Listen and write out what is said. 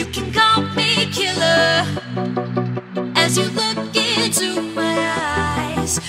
You can call me killer as you look into my eyes.